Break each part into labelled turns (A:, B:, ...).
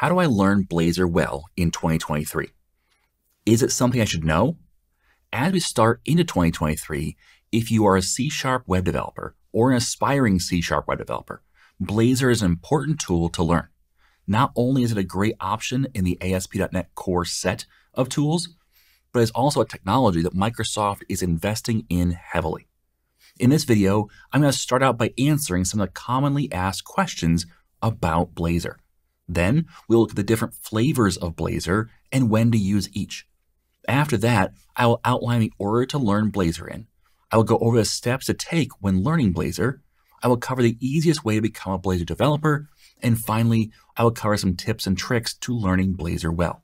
A: How do I learn Blazor well in 2023? Is it something I should know? As we start into 2023, if you are a C Sharp web developer or an aspiring C Sharp web developer, Blazor is an important tool to learn. Not only is it a great option in the ASP.NET Core set of tools, but it's also a technology that Microsoft is investing in heavily. In this video, I'm going to start out by answering some of the commonly asked questions about Blazor. Then we'll look at the different flavors of Blazor and when to use each. After that, I will outline the order to learn Blazor in. I will go over the steps to take when learning Blazor. I will cover the easiest way to become a Blazor developer. And finally, I will cover some tips and tricks to learning Blazor well.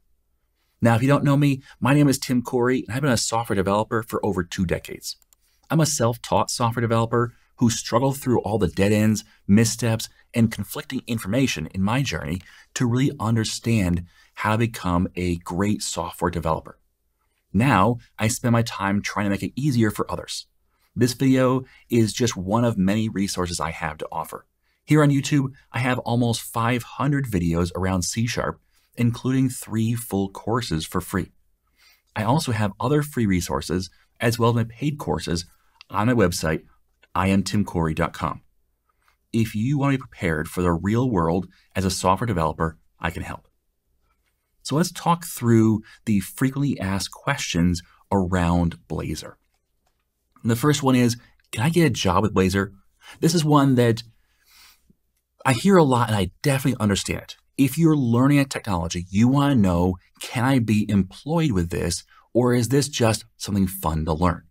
A: Now, if you don't know me, my name is Tim Corey, and I've been a software developer for over two decades. I'm a self-taught software developer who struggled through all the dead ends, missteps, and conflicting information in my journey to really understand how to become a great software developer. Now, I spend my time trying to make it easier for others. This video is just one of many resources I have to offer. Here on YouTube, I have almost 500 videos around C Sharp, including three full courses for free. I also have other free resources as well as my paid courses on my website, iamtimcorey.com. If you want to be prepared for the real world as a software developer, I can help. So let's talk through the frequently asked questions around Blazor. The first one is, can I get a job with Blazor? This is one that I hear a lot and I definitely understand it. If you're learning a technology, you want to know, can I be employed with this or is this just something fun to learn?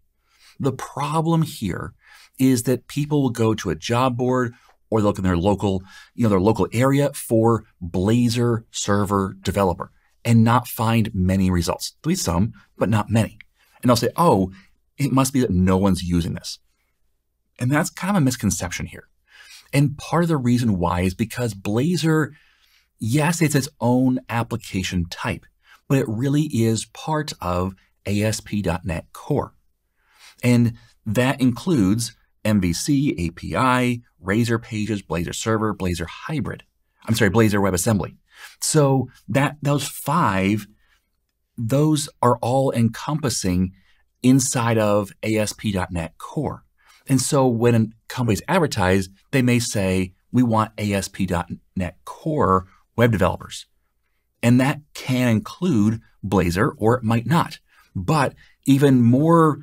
A: The problem here is that people will go to a job board or they look in their local, you know, their local area for Blazor server developer and not find many results. At least some, but not many. And they'll say, oh, it must be that no one's using this. And that's kind of a misconception here. And part of the reason why is because Blazor, yes, it's its own application type, but it really is part of ASP.NET Core. And that includes MVC, API, Razor Pages, Blazor Server, Blazor Hybrid. I'm sorry, Blazor WebAssembly. So that those five, those are all encompassing inside of ASP.NET Core. And so when companies advertise, they may say, we want ASP.NET Core web developers. And that can include Blazor or it might not. But even more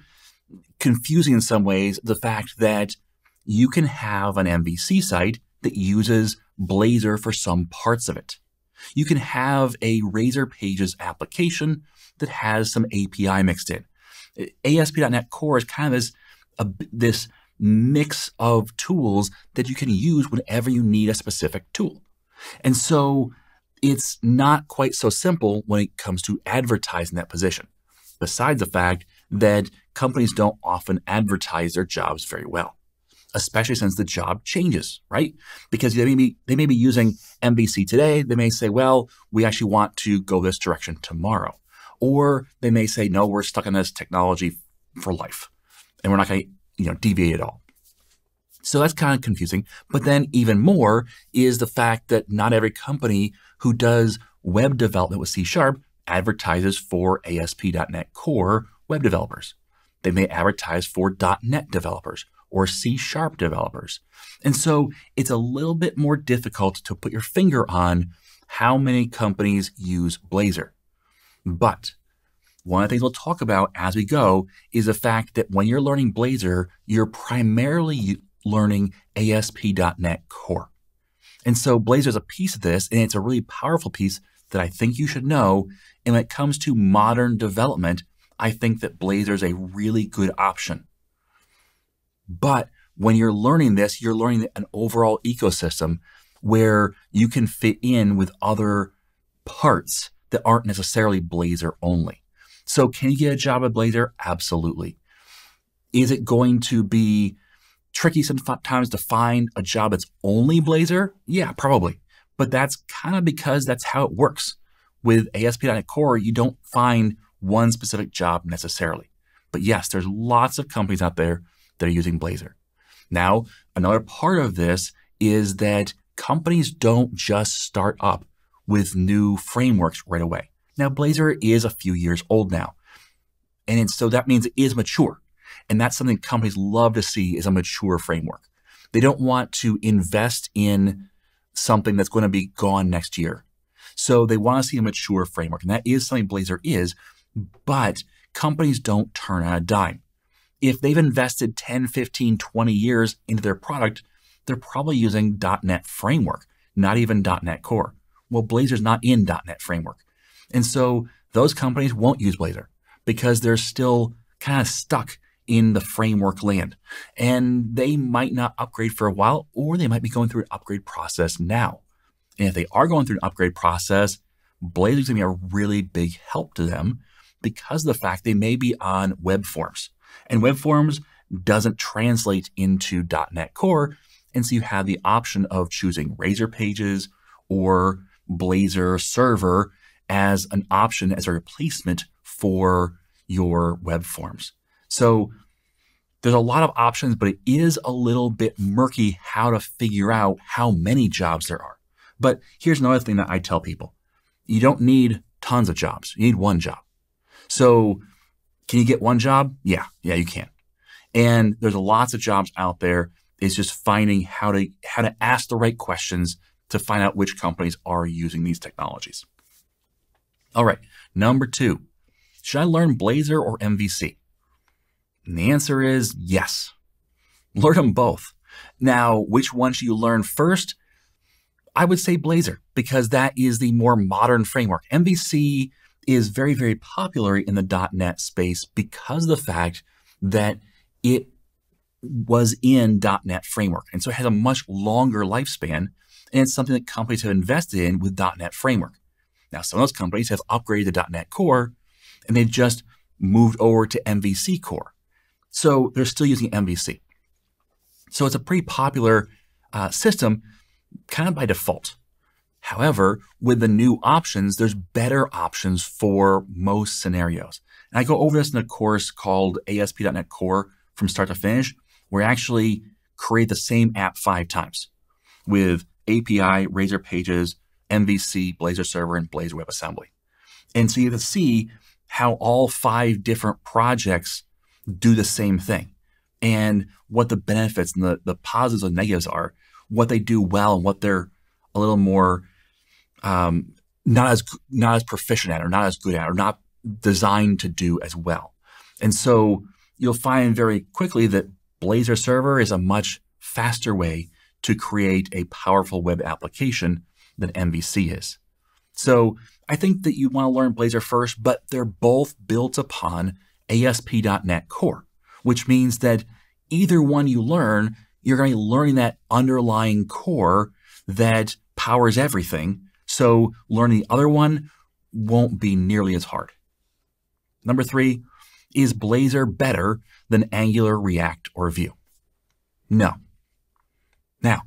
A: confusing in some ways, the fact that you can have an MVC site that uses Blazor for some parts of it. You can have a Razor Pages application that has some API mixed in. ASP.NET Core is kind of this, this mix of tools that you can use whenever you need a specific tool. And so it's not quite so simple when it comes to advertising that position, besides the fact that companies don't often advertise their jobs very well especially since the job changes, right? Because they may be they may be using MVC today. They may say, well, we actually want to go this direction tomorrow. Or they may say, no, we're stuck in this technology for life. And we're not going to, you know, deviate at all. So that's kind of confusing. But then even more is the fact that not every company who does web development with C Sharp advertises for ASP.NET Core web developers. They may advertise for .NET developers or C sharp developers. And so it's a little bit more difficult to put your finger on how many companies use Blazor. But one of the things we'll talk about as we go is the fact that when you're learning Blazor, you're primarily learning ASP.NET Core. And so Blazor is a piece of this, and it's a really powerful piece that I think you should know. And when it comes to modern development, I think that Blazor is a really good option. But when you're learning this, you're learning an overall ecosystem where you can fit in with other parts that aren't necessarily Blazor only. So can you get a job at Blazor? Absolutely. Is it going to be tricky sometimes to find a job that's only Blazor? Yeah, probably. But that's kind of because that's how it works. With ASP.NET Core, you don't find one specific job necessarily. But yes, there's lots of companies out there that are using Blazor. Now, another part of this is that companies don't just start up with new frameworks right away. Now, Blazor is a few years old now. And so that means it is mature. And that's something companies love to see is a mature framework. They don't want to invest in something that's going to be gone next year. So they want to see a mature framework. And that is something Blazor is, but companies don't turn on a dime. If they've invested 10, 15, 20 years into their product, they're probably using .NET Framework, not even .NET Core. Well, Blazor's not in .NET Framework. And so those companies won't use Blazor because they're still kind of stuck in the framework land. And they might not upgrade for a while, or they might be going through an upgrade process now. And if they are going through an upgrade process, Blazor is going to be a really big help to them because of the fact they may be on web forms. And web forms doesn't translate into .NET Core. And so you have the option of choosing Razor Pages or Blazor Server as an option as a replacement for your web forms. So there's a lot of options, but it is a little bit murky how to figure out how many jobs there are. But here's another thing that I tell people. You don't need tons of jobs. You need one job. So can you get one job? Yeah, yeah, you can. And there's lots of jobs out there. It's just finding how to how to ask the right questions to find out which companies are using these technologies. All right, number two, should I learn Blazor or MVC? And the answer is yes. Learn them both. Now, which one should you learn first? I would say Blazor because that is the more modern framework. MVC is very, very popular in the .NET space because of the fact that it was in .NET framework. And so it has a much longer lifespan. And it's something that companies have invested in with .NET framework. Now, some of those companies have upgraded to .NET Core and they've just moved over to MVC Core. So they're still using MVC. So it's a pretty popular uh, system kind of by default. However, with the new options, there's better options for most scenarios. And I go over this in a course called ASP.NET Core from start to finish, where I actually create the same app five times with API, Razor Pages, MVC, Blazor Server, and Blazor WebAssembly. And so you can see how all five different projects do the same thing and what the benefits and the, the positives and negatives are, what they do well and what they're a little more um, not as not as proficient at or not as good at or not designed to do as well. And so you'll find very quickly that Blazor Server is a much faster way to create a powerful web application than MVC is. So I think that you want to learn Blazor first, but they're both built upon ASP.NET Core, which means that either one you learn, you're going to be learning that underlying core that powers everything. So learning the other one won't be nearly as hard. Number three, is Blazor better than Angular, React, or Vue? No. Now,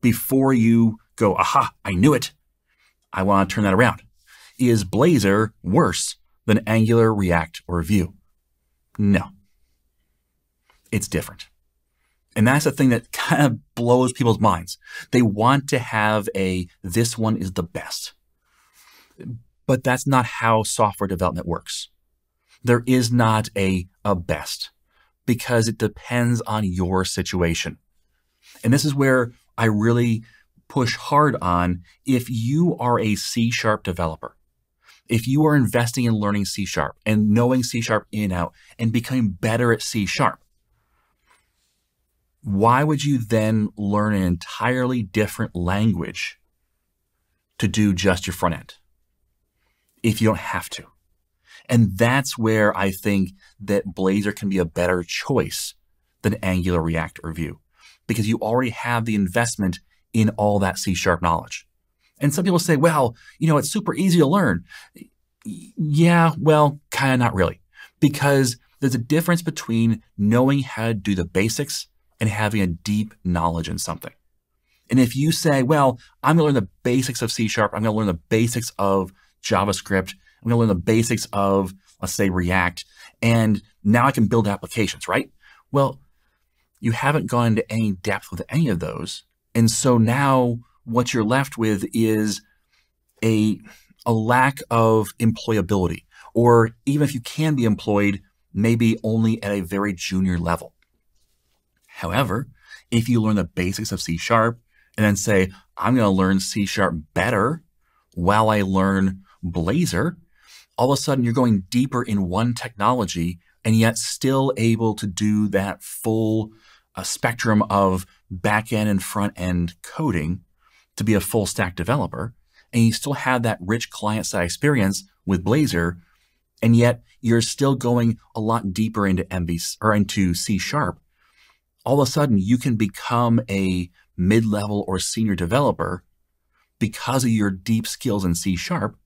A: before you go, aha, I knew it, I want to turn that around. Is Blazor worse than Angular, React, or Vue? No. It's different. And that's the thing that kind of blows people's minds. They want to have a, this one is the best. But that's not how software development works. There is not a, a best because it depends on your situation. And this is where I really push hard on if you are a C sharp developer if you are investing in learning C sharp and knowing C sharp in and out and becoming better at C sharp, why would you then learn an entirely different language to do just your front end if you don't have to? And that's where I think that Blazor can be a better choice than Angular, React, or Vue because you already have the investment in all that C sharp knowledge. And some people say, well, you know, it's super easy to learn. Yeah, well, kind of not really, because there's a difference between knowing how to do the basics and having a deep knowledge in something. And if you say, well, I'm going to learn the basics of C Sharp, I'm going to learn the basics of JavaScript, I'm going to learn the basics of, let's say, React, and now I can build applications, right? Well, you haven't gone into any depth with any of those. And so now what you're left with is a, a lack of employability, or even if you can be employed, maybe only at a very junior level. However, if you learn the basics of C sharp and then say, I'm going to learn C sharp better while I learn Blazor, all of a sudden you're going deeper in one technology and yet still able to do that full uh, spectrum of back end and front end coding to be a full stack developer. And you still have that rich client side experience with Blazor. And yet you're still going a lot deeper into MVC or into C sharp. All of a sudden you can become a mid level or senior developer because of your deep skills in C sharp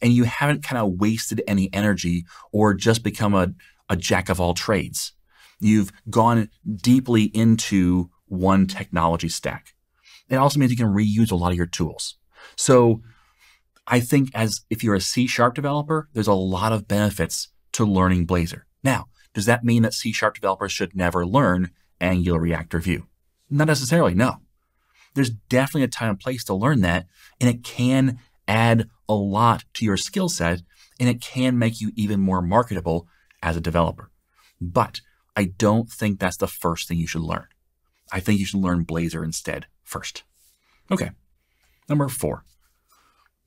A: and you haven't kind of wasted any energy or just become a, a jack of all trades. You've gone deeply into one technology stack. It also means you can reuse a lot of your tools. So I think as if you're a C sharp developer, there's a lot of benefits to learning Blazor. Now, does that mean that C sharp developers should never learn Angular React or Vue? Not necessarily, no. There's definitely a time and place to learn that, and it can add a lot to your skill set and it can make you even more marketable as a developer. But I don't think that's the first thing you should learn. I think you should learn Blazor instead first. Okay. Number four.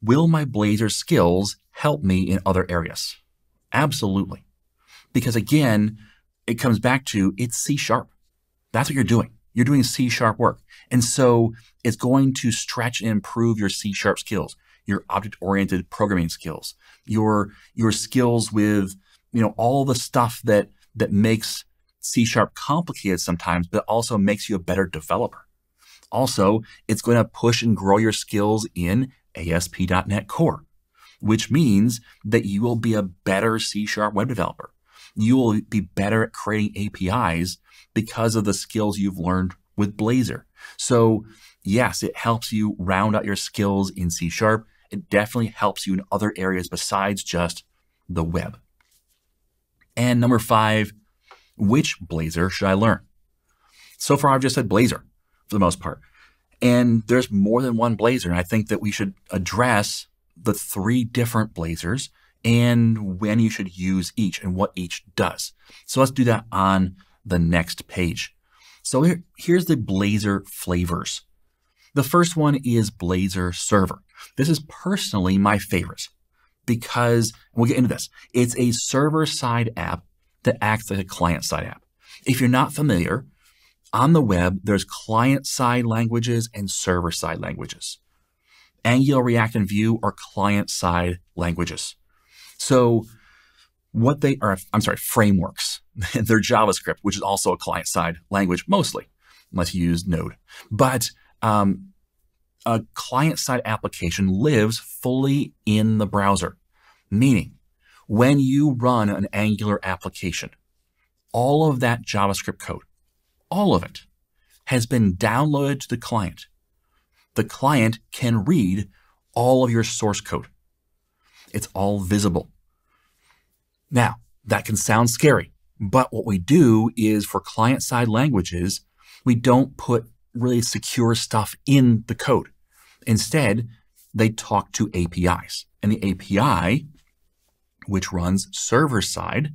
A: Will my Blazor skills help me in other areas? Absolutely. Because again, it comes back to it's C sharp. That's what you're doing. You're doing C sharp work. And so it's going to stretch and improve your C sharp skills your object-oriented programming skills, your your skills with you know all the stuff that that makes C sharp complicated sometimes, but also makes you a better developer. Also, it's going to push and grow your skills in ASP.NET Core, which means that you will be a better C sharp web developer. You will be better at creating APIs because of the skills you've learned with Blazor. So, yes, it helps you round out your skills in C sharp it definitely helps you in other areas besides just the web. And number five, which Blazor should I learn? So far, I've just said Blazor for the most part. And there's more than one Blazor. And I think that we should address the three different Blazors and when you should use each and what each does. So let's do that on the next page. So here, here's the Blazor flavors. The first one is Blazor Server. This is personally my favorite because we'll get into this. It's a server side app that acts like a client side app. If you're not familiar, on the web, there's client side languages and server side languages. Angular, React, and Vue are client side languages. So what they are, I'm sorry, frameworks. They're JavaScript, which is also a client side language mostly, unless you use Node. But um, a client side application lives fully in the browser, meaning when you run an Angular application, all of that JavaScript code, all of it, has been downloaded to the client. The client can read all of your source code. It's all visible. Now, that can sound scary, but what we do is for client side languages, we don't put really secure stuff in the code. Instead, they talk to APIs. And the API, which runs server side,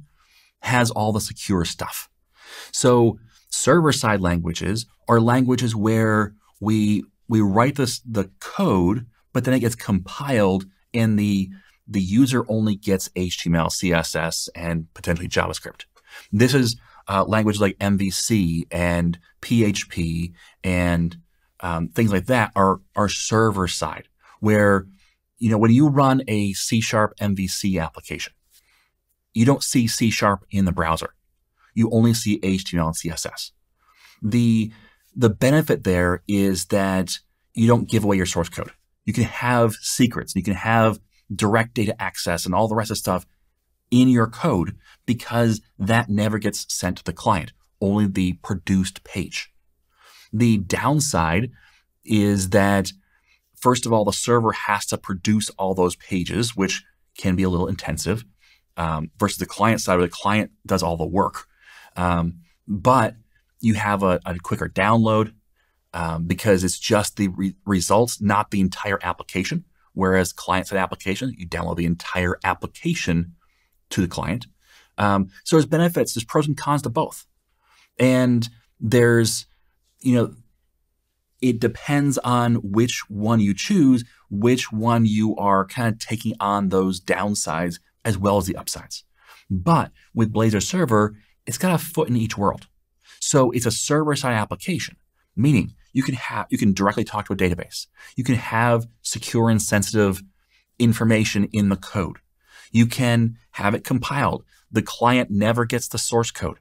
A: has all the secure stuff. So server side languages are languages where we we write this the code, but then it gets compiled and the the user only gets HTML, CSS, and potentially JavaScript. This is uh, languages like MVC and PHP and um, things like that are are server side, where you know when you run a C sharp MVC application, you don't see C sharp in the browser. You only see HTML and CSS. The the benefit there is that you don't give away your source code. You can have secrets. You can have direct data access and all the rest of stuff in your code because that never gets sent to the client, only the produced page. The downside is that, first of all, the server has to produce all those pages, which can be a little intensive, um, versus the client side where the client does all the work. Um, but you have a, a quicker download um, because it's just the re- results, not the entire application, whereas client-side application, you download the entire application to the client. Um, so there's benefits, there's pros and cons to both. And there's, you know, it depends on which one you choose, which one you are kind of taking on those downsides as well as the upsides. But with Blazor Server, it's got a foot in each world. So it's a server-side application, meaning you can have you can directly talk to a database. You can have secure and sensitive information in the code. You can have it compiled. The client never gets the source code.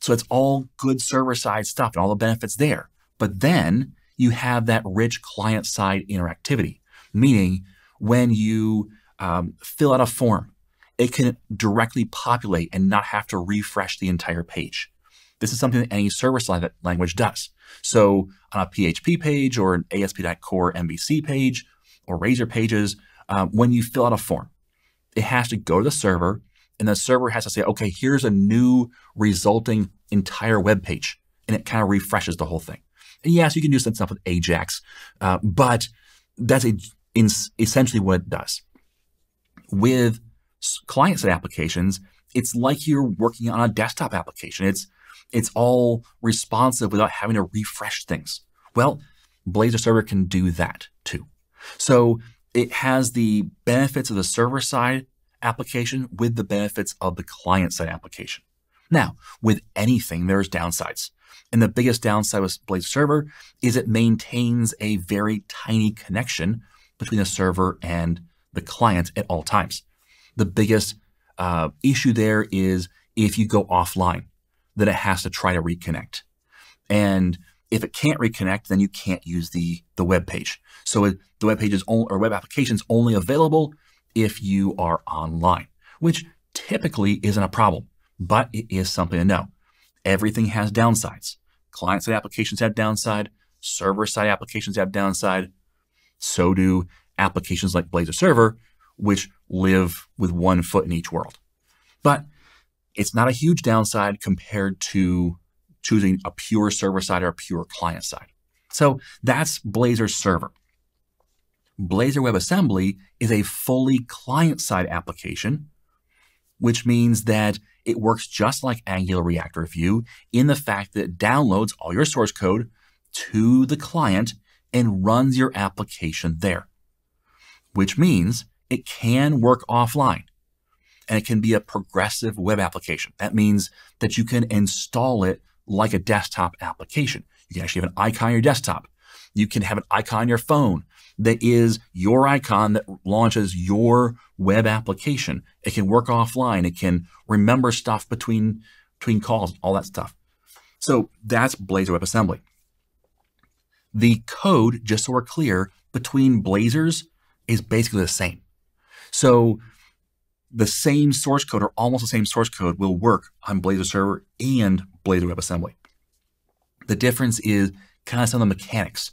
A: So it's all good server side stuff and all the benefits there. But then you have that rich client side interactivity, meaning when you um, fill out a form, it can directly populate and not have to refresh the entire page. This is something that any server-side language does. So on a PHP page or an ASP.NET ASP.core MVC page or Razor pages, uh, when you fill out a form, it has to go to the server and the server has to say, okay, here's a new resulting entire web page. And it kind of refreshes the whole thing. And yes, you can do some stuff with Ajax, uh, but that's a, in, essentially what it does. With client-side applications, it's like you're working on a desktop application. It's it's all responsive without having to refresh things. Well, Blazor Server can do that too. So it has the benefits of the server side application with the benefits of the client side application. Now, with anything, there's downsides. And the biggest downside with Blazor Server is it maintains a very tiny connection between the server and the client at all times. The biggest uh, issue there is if you go offline that it has to try to reconnect. And if it can't reconnect, then you can't use the, the web page. So the web page is only, or web application is only available if you are online, which typically isn't a problem, but it is something to know. Everything has downsides. Client-side applications have downside. Server-side applications have downside. So do applications like Blazor Server, which live with one foot in each world. But it's not a huge downside compared to choosing a pure server side or a pure client side. So that's Blazor Server. Blazor WebAssembly is a fully client side application, which means that it works just like Angular React or Vue in the fact that it downloads all your source code to the client and runs your application there, which means it can work offline and it can be a progressive web application. That means that you can install it like a desktop application. You can actually have an icon on your desktop. You can have an icon on your phone that is your icon that launches your web application. It can work offline. It can remember stuff between, between calls, all that stuff. So that's Blazor WebAssembly. The code, just so we're clear, between Blazors is basically the same. So the same source code or almost the same source code will work on Blazor Server and Blazor WebAssembly. The difference is kind of some of the mechanics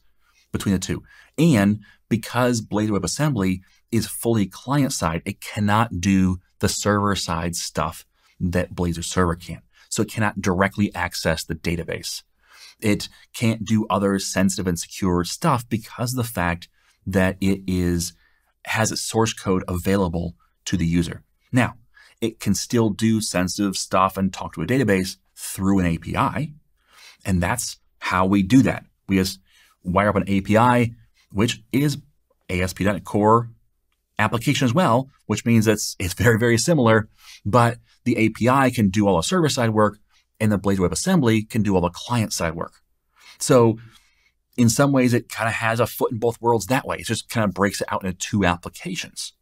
A: between the two. And because Blazor WebAssembly is fully client side, it cannot do the server side stuff that Blazor Server can. So it cannot directly access the database. It can't do other sensitive and secure stuff because of the fact that it is has its source code available to the user. Now, it can still do sensitive stuff and talk to a database through an API. And that's how we do that. We just wire up an API, which is ASP.NET Core application as well, which means it's, it's very, very similar, but the API can do all the server-side work and the Blazor WebAssembly can do all the client-side work. So in some ways, it kind of has a foot in both worlds that way. It just kind of breaks it out into two applications.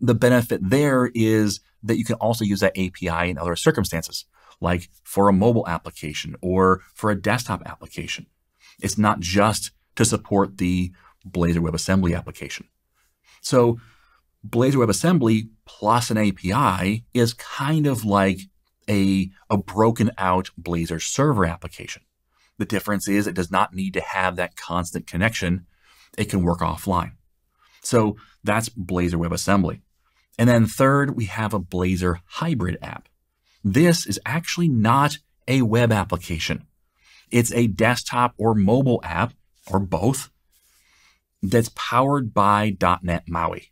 A: The benefit there is that you can also use that API in other circumstances, like for a mobile application or for a desktop application. It's not just to support the Blazor WebAssembly application. So Blazor WebAssembly plus an API is kind of like a, a broken out Blazor server application. The difference is it does not need to have that constant connection. It can work offline. So that's Blazor WebAssembly. And then third, we have a Blazor hybrid app. This is actually not a web application. It's a desktop or mobile app or both. that's powered by .NET MAUI.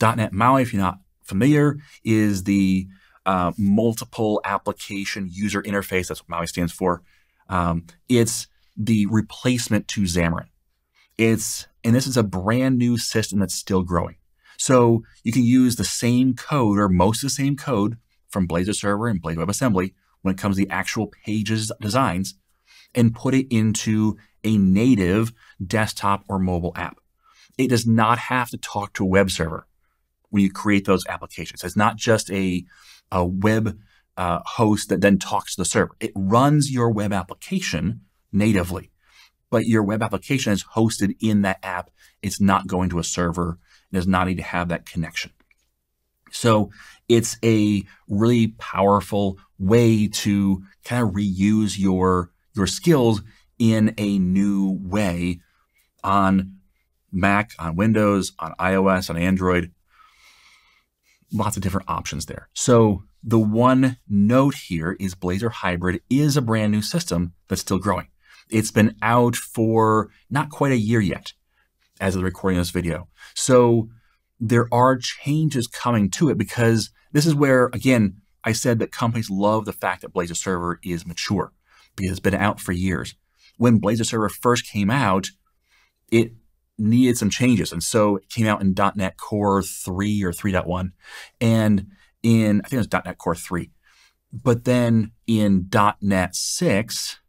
A: .NET MAUI, if you're not familiar, is the uh, multiple application user interface. That's what MAUI stands for. Um, it's the replacement to Xamarin. It's and this is a brand new system that's still growing. So you can use the same code or most of the same code from Blazor Server and Blazor WebAssembly when it comes to the actual pages designs and put it into a native desktop or mobile app. It does not have to talk to a web server when you create those applications. It's not just a, a web uh, host that then talks to the server. It runs your web application natively, but your web application is hosted in that app. It's not going to a server. Does not need to have that connection. So it's a really powerful way to kind of reuse your your skills in a new way on Mac, on Windows, on iOS, on Android. Lots of different options there. So the one note here is Blazor Hybrid is a brand new system that's still growing. It's been out for not quite a year yet as of the recording of this video. So there are changes coming to it because this is where, again, I said that companies love the fact that Blazor Server is mature because it's been out for years. When Blazor Server first came out, it needed some changes. And so it came out in .NET Core 3 or 3.1 and in, I think it was .NET Core 3. But then in .NET 6,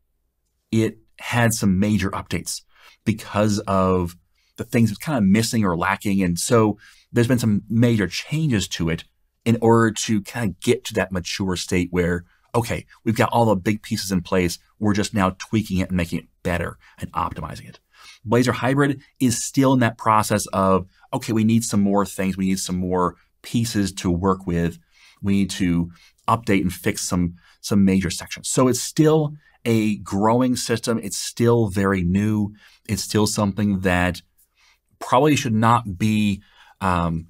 A: it had some major updates because of the things that's kind of missing or lacking. And so there's been some major changes to it in order to kind of get to that mature state where, okay, we've got all the big pieces in place. We're just now tweaking it and making it better and optimizing it. Blazor Hybrid is still in that process of, okay, we need some more things. We need some more pieces to work with. We need to update and fix some, some major sections. So it's still a growing system. It's still very new. It's still something that probably should not be um,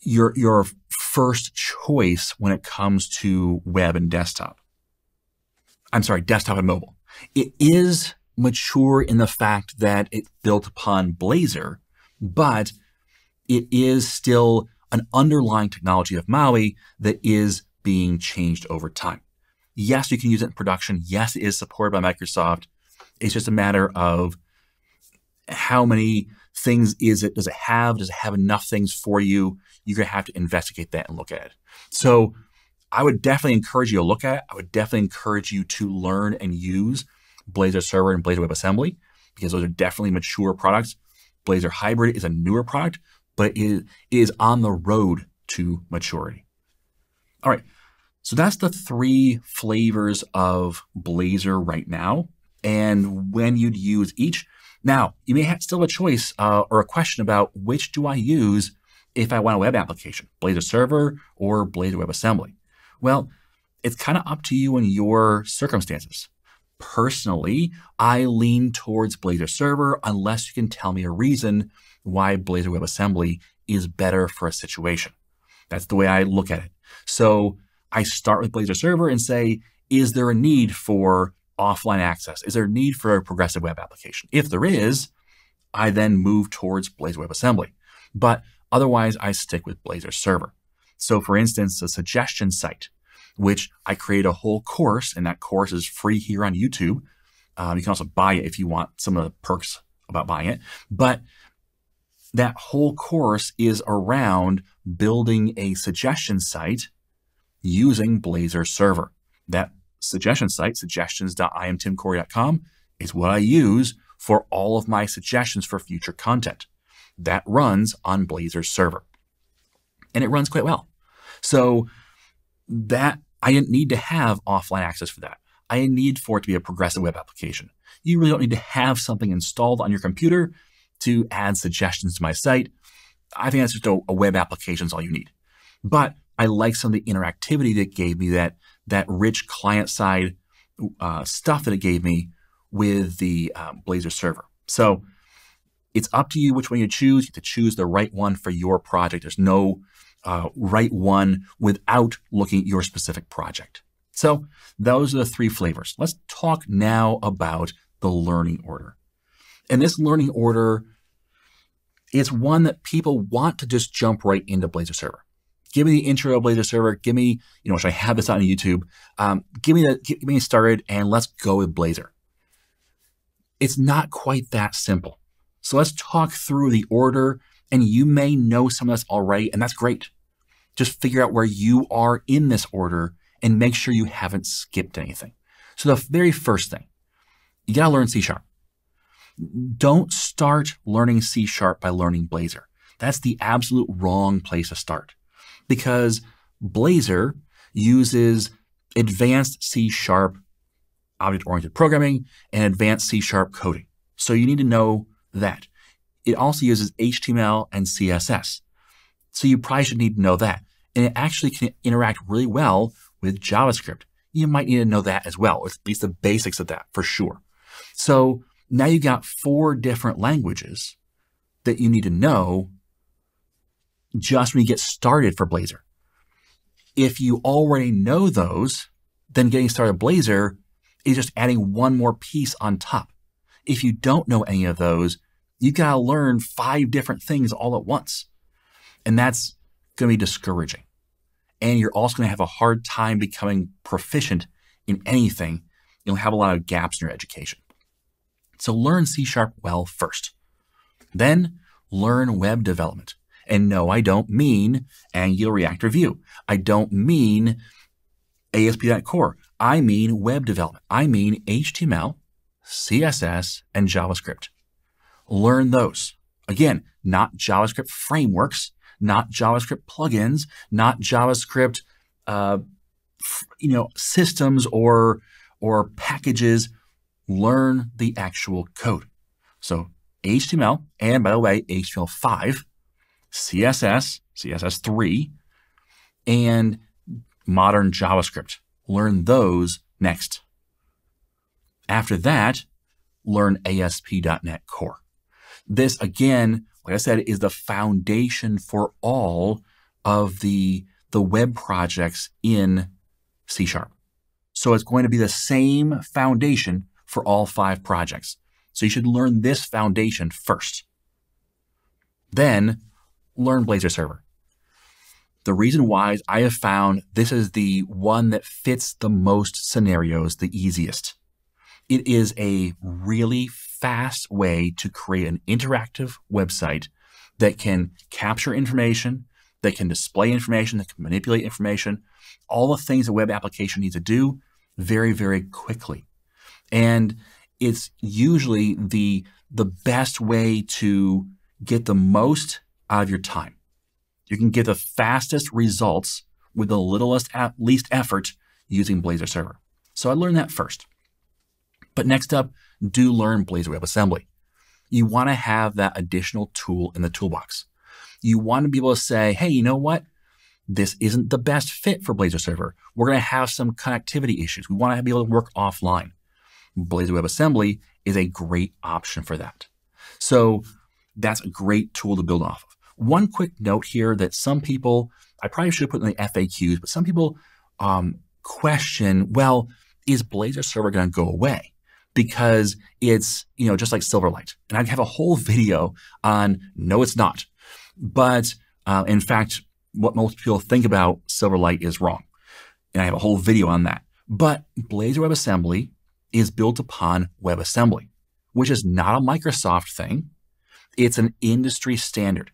A: your your first choice when it comes to web and desktop. I'm sorry, desktop and mobile. It is mature in the fact that it built upon Blazor, but it is still an underlying technology of Maui that is being changed over time. Yes, you can use it in production. Yes, it is supported by Microsoft. It's just a matter of how many things is it? Does it have? Does it have enough things for you? You're going to have to investigate that and look at it. So I would definitely encourage you to look at it. I would definitely encourage you to learn and use Blazor Server and Blazor WebAssembly because those are definitely mature products. Blazor Hybrid is a newer product, but it is on the road to maturity. All right. So that's the three flavors of Blazor right now and when you'd use each. Now, you may have still have a choice uh, or a question about which do I use if I want a web application, Blazor Server or Blazor WebAssembly. Well, it's kind of up to you and your circumstances. Personally, I lean towards Blazor Server unless you can tell me a reason why Blazor WebAssembly is better for a situation. That's the way I look at it. So I start with Blazor Server and say, is there a need for offline access? Is there a need for a progressive web application? If there is, I then move towards Blazor WebAssembly. But otherwise, I stick with Blazor Server. So for instance, a suggestion site, which I create a whole course, and that course is free here on YouTube. Um, you can also buy it if you want some of the perks about buying it. But that whole course is around building a suggestion site using Blazor Server. That suggestion site, suggestions.iamtimcorey.com, is what I use for all of my suggestions for future content. That runs on Blazor server. And it runs quite well. So that I didn't need to have offline access for that. I need for it to be a progressive web application. You really don't need to have something installed on your computer to add suggestions to my site. I think that's just a, a web application is all you need. But I like some of the interactivity that gave me that that rich client side uh, stuff that it gave me with the um, Blazor server. So it's up to you which one you choose. You have to choose the right one for your project. There's no uh, right one without looking at your specific project. So those are the three flavors. Let's talk now about the learning order. And this learning order is one that people want to just jump right into Blazor Server. Give me the intro of Blazor Server. Give me, you know, should I have this on YouTube? Um, give me get me started and let's go with Blazor. It's not quite that simple. So let's talk through the order and you may know some of this already and that's great. Just figure out where you are in this order and make sure you haven't skipped anything. So the very first thing, you got to learn C Sharp. Don't start learning C Sharp by learning Blazor. That's the absolute wrong place to start because Blazor uses advanced C Sharp object oriented programming and advanced C Sharp coding. So you need to know that. It also uses HTML and CSS. So you probably should need to know that. And it actually can interact really well with JavaScript. You might need to know that as well, or at least the basics of that for sure. So now you've got four different languages that you need to know just when you get started for Blazor. If you already know those, then getting started Blazor is just adding one more piece on top. If you don't know any of those, you got to learn five different things all at once. And that's going to be discouraging. And you're also going to have a hard time becoming proficient in anything. You'll have a lot of gaps in your education. So learn C Sharp well first. Then learn web development. And no, I don't mean Angular React Vue. I don't mean ASP.NET Core. I mean web development. I mean HTML, CSS, and JavaScript. Learn those. Again, not JavaScript frameworks, not JavaScript plugins, not JavaScript, uh, you know, systems or or packages. Learn the actual code. So HTML, and by the way, HTML5, CSS, CSS3, and modern JavaScript. Learn those next. After that, learn ASP.NET Core. This, again, like I said, is the foundation for all of the, the web projects in C Sharp. So it's going to be the same foundation for all five projects. So you should learn this foundation first. Then learn Blazor Server. The reason why is I have found this is the one that fits the most scenarios the easiest. It is a really fast way to create an interactive website that can capture information, that can display information, that can manipulate information, all the things a web application needs to do very, very quickly. And it's usually the, the best way to get the most out of your time. You can get the fastest results with the littlest, at least effort using Blazor Server. So I learned that first. But next up, do learn Blazor WebAssembly. You want to have that additional tool in the toolbox. You want to be able to say, hey, you know what? This isn't the best fit for Blazor Server. We're going to have some connectivity issues. We want to be able to work offline. Blazor WebAssembly is a great option for that. So that's a great tool to build off of. One quick note here that some people, I probably should have put in the FAQs, but some people um, question, well, is Blazor Server going to go away? because it's, you know, just like Silverlight. And I have a whole video on no, it's not. But uh, in fact, what most people think about Silverlight is wrong. And I have a whole video on that. But Blazor WebAssembly is built upon WebAssembly, which is not a Microsoft thing. It's an industry standard.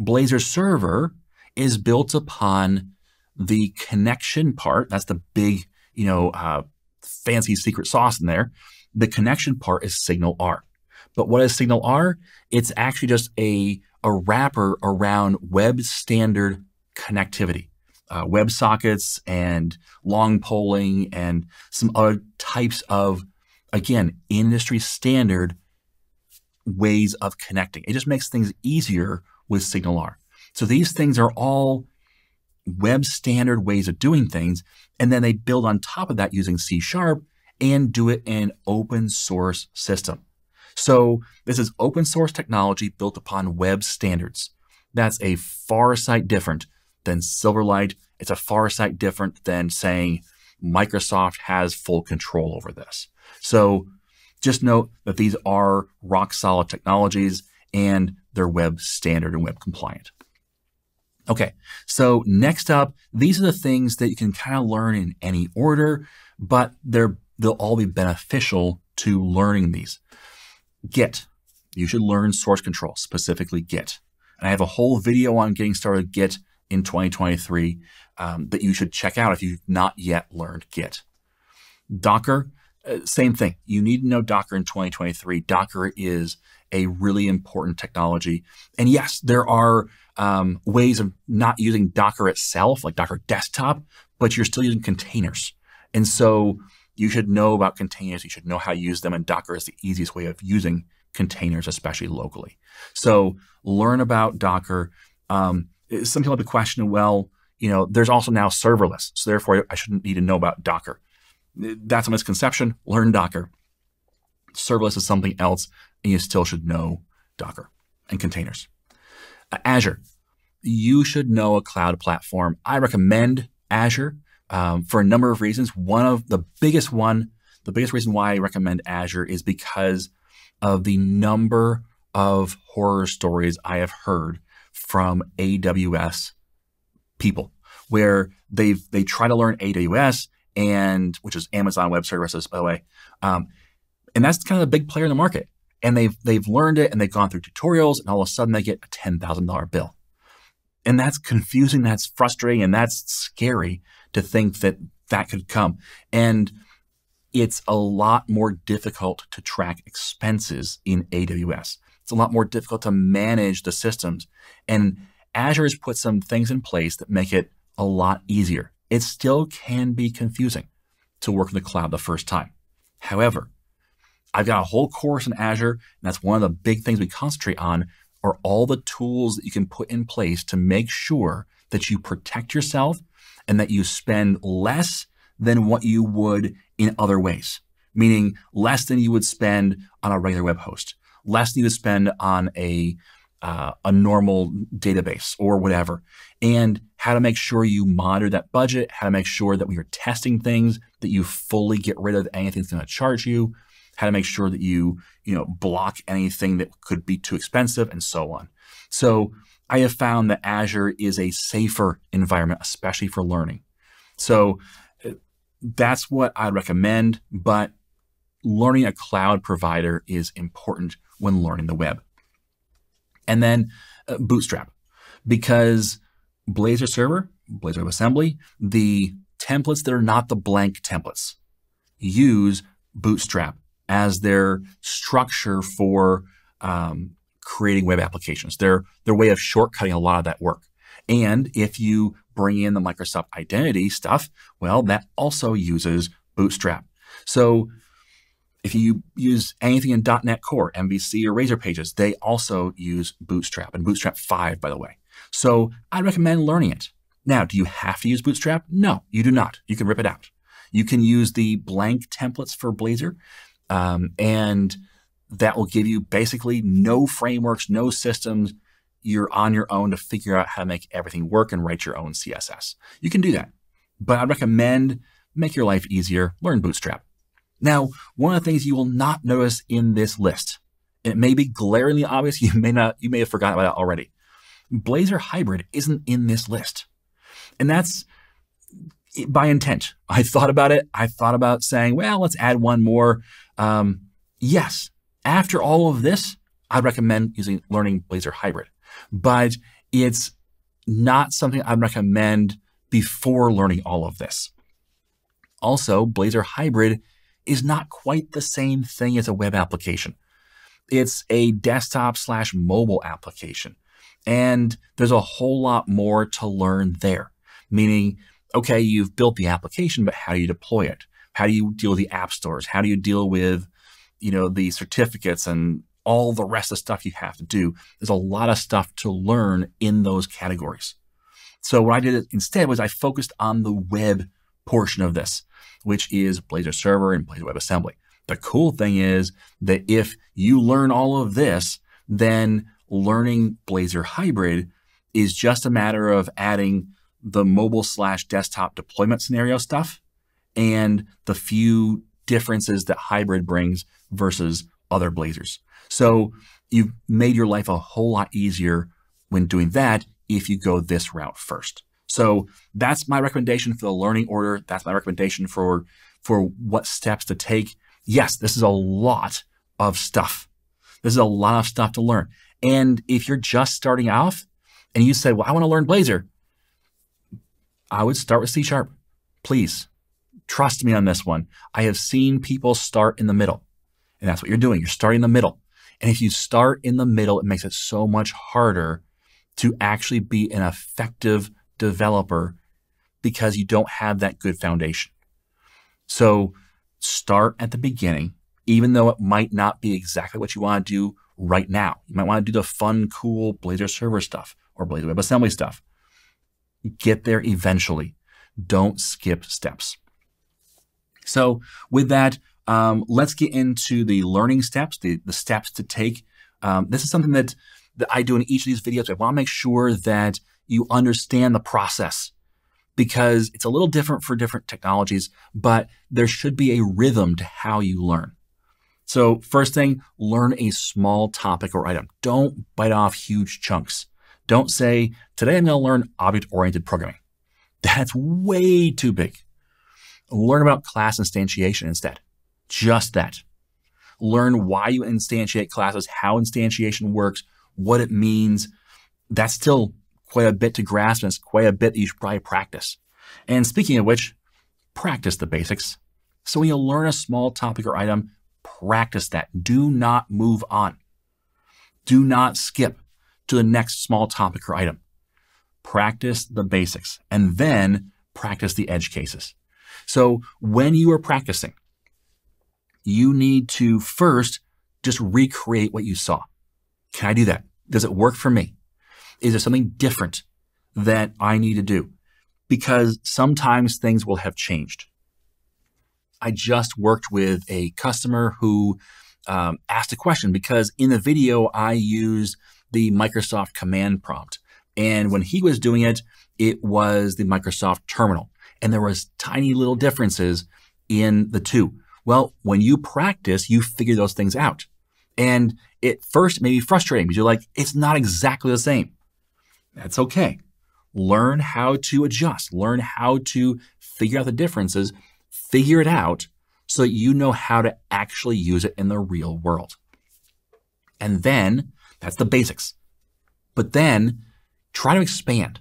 A: Blazor Server is built upon the connection part. That's the big, you know, uh, fancy secret sauce in there. The connection part is SignalR. But what is SignalR? It's actually just a, a wrapper around web standard connectivity. Uh, web sockets and long polling and some other types of, again, industry standard ways of connecting. It just makes things easier with SignalR. So these things are all web standard ways of doing things. And then they build on top of that using C sharp and do it in open source system. So this is open source technology built upon web standards. That's a far sight different than Silverlight. It's a far sight different than saying Microsoft has full control over this. So just note that these are rock solid technologies and they're web standard and web compliant. Okay, so next up, these are the things that you can kind of learn in any order, but they're they'll all be beneficial to learning these. Git. You should learn source control, specifically Git. And I have a whole video on getting started with Git in 2023 um, that you should check out if you've not yet learned Git. Docker, uh, same thing. You need to know Docker in 2023. Docker is a really important technology. And yes, there are um, ways of not using Docker itself, like Docker desktop, but you're still using containers. And so you should know about containers. You should know how to use them. And Docker is the easiest way of using containers, especially locally. So learn about Docker. Um, some people have the question, well, you know, there's also now serverless. So therefore, I shouldn't need to know about Docker. That's a misconception. Learn Docker. Serverless is something else, and you still should know Docker and containers. Uh, Azure. You should know a cloud platform. I recommend Azure um, for a number of reasons. One of the biggest one, the biggest reason why I recommend Azure is because of the number of horror stories I have heard from AWS people where they've they try to learn AWS and which is Amazon Web Services, by the way, um, and that's kind of a big player in the market. And they've they've learned it and they've gone through tutorials, and all of a sudden they get a ten thousand dollar bill, and that's confusing, that's frustrating, and that's scary to think that that could come. And it's a lot more difficult to track expenses in AWS. It's a lot more difficult to manage the systems. And Azure has put some things in place that make it a lot easier. It still can be confusing to work in the cloud the first time. However, I've got a whole course in Azure, and that's one of the big things we concentrate on are all the tools that you can put in place to make sure that you protect yourself and that you spend less than what you would in other ways, meaning less than you would spend on a regular web host, less than you would spend on a uh, a normal database or whatever, and how to make sure you monitor that budget, how to make sure that when you're testing things that you fully get rid of anything that's going to charge you, how to make sure that you you know block anything that could be too expensive, and so on. So I have found that Azure is a safer environment, especially for learning. So uh, that's what I recommend, but learning a cloud provider is important when learning the web. And then uh, Bootstrap, because Blazor Server, Blazor WebAssembly, the templates that are not the blank templates use Bootstrap as their structure for um, creating web applications. Their their way of shortcutting a lot of that work. And if you bring in the Microsoft Identity stuff, well, that also uses Bootstrap. So if you use anything in .NET Core, MVC, or Razor Pages, they also use Bootstrap and Bootstrap 5, by the way. So I recommend learning it. Now, do you have to use Bootstrap? No, you do not. You can rip it out. You can use the blank templates for Blazor, um, and that will give you basically no frameworks, no systems. You're on your own to figure out how to make everything work and write your own CSS. You can do that. But I'd recommend make your life easier, learn Bootstrap. Now, one of the things you will not notice in this list, it may be glaringly obvious, you may not, you may have forgotten about it already. Blazor Hybrid isn't in this list. And that's by intent. I thought about it. I thought about saying, well, let's add one more. Um, yes, after all of this, I'd recommend using learning Blazor Hybrid, but it's not something I'd recommend before learning all of this. Also, Blazor Hybrid is not quite the same thing as a web application. It's a desktop slash mobile application. And there's a whole lot more to learn there. Meaning, okay, you've built the application, but how do you deploy it? How do you deal with the app stores? How do you deal with, you know, the certificates and all the rest of the stuff you have to do? There's a lot of stuff to learn in those categories. So what I did instead was I focused on the web portion of this which is Blazor Server and Blazor WebAssembly. The cool thing is that if you learn all of this, then learning Blazor Hybrid is just a matter of adding the mobile slash desktop deployment scenario stuff and the few differences that hybrid brings versus other Blazors. So you've made your life a whole lot easier when doing that if you go this route first. So that's my recommendation for the learning order. That's my recommendation for for what steps to take. Yes, this is a lot of stuff. This is a lot of stuff to learn. And if you're just starting off and you say, well, I want to learn Blazor, I would start with C sharp. Please trust me on this one. I have seen people start in the middle. And that's what you're doing. You're starting in the middle. And if you start in the middle, it makes it so much harder to actually be an effective developer because you don't have that good foundation. So start at the beginning, even though it might not be exactly what you want to do right now. You might want to do the fun, cool Blazor server stuff or Blazor WebAssembly stuff. Get there eventually. Don't skip steps. So with that, um, let's get into the learning steps, the, the steps to take. Um, this is something that, that I do in each of these videos. I want to make sure that you understand the process because it's a little different for different technologies, but there should be a rhythm to how you learn. So first thing, learn a small topic or item. Don't bite off huge chunks. Don't say, today I'm going to learn object-oriented programming. That's way too big. Learn about class instantiation instead just that. Learn why you instantiate classes, how instantiation works, what it means. That's still quite a bit to grasp, and it's quite a bit that you should probably practice. And speaking of which, practice the basics. So when you learn a small topic or item, practice that. Do not move on. Do not skip to the next small topic or item. Practice the basics and then practice the edge cases. So when you are practicing, you need to first just recreate what you saw. Can I do that? Does it work for me? Is there something different that I need to do? Because sometimes things will have changed. I just worked with a customer who um, asked a question because in the video I used the Microsoft command prompt. And when he was doing it, it was the Microsoft terminal. And there was tiny little differences in the two. Well, when you practice, you figure those things out. And at first may be frustrating because you're like, it's not exactly the same. That's okay. Learn how to adjust, learn how to figure out the differences, figure it out so that you know how to actually use it in the real world. And then that's the basics. But then try to expand,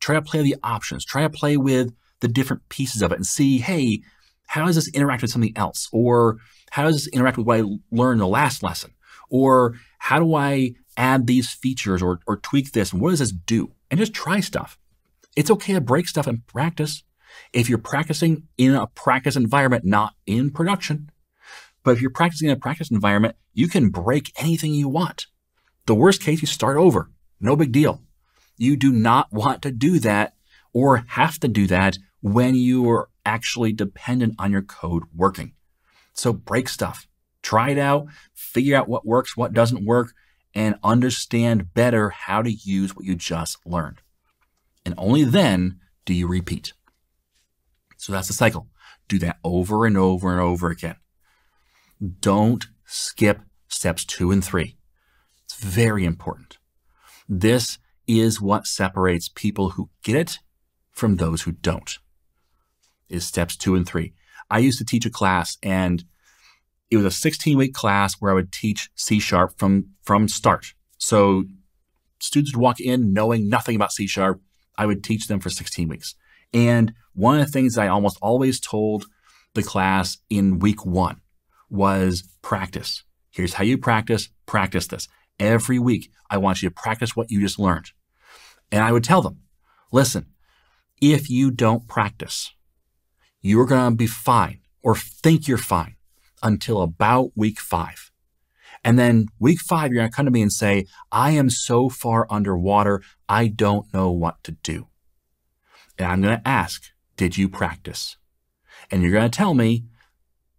A: try to play the options, try to play with the different pieces of it and see, hey, how does this interact with something else? Or how does this interact with what I learned in the last lesson? Or how do I add these features or, or tweak this? And what does this do? And just try stuff. It's okay to break stuff and practice. If you're practicing in a practice environment, not in production, but if you're practicing in a practice environment, you can break anything you want. The worst case, you start over. No big deal. You do not want to do that or have to do that when you are actually dependent on your code working. So break stuff, try it out, figure out what works, what doesn't work, and understand better how to use what you just learned. And only then do you repeat. So that's the cycle. Do that over and over and over again. Don't skip steps two and three. It's very important. This is what separates people who get it from those who don't is steps two and three. I used to teach a class and it was a 16 week class where I would teach C sharp from, from start. So students would walk in knowing nothing about C sharp. I would teach them for 16 weeks. And one of the things I almost always told the class in week one was practice. Here's how you practice, practice this. Every week, I want you to practice what you just learned. And I would tell them, listen, if you don't practice, you're going to be fine or think you're fine until about week five. And then week five, you're going to come to me and say, I am so far underwater, I don't know what to do. And I'm going to ask, did you practice? And you're going to tell me,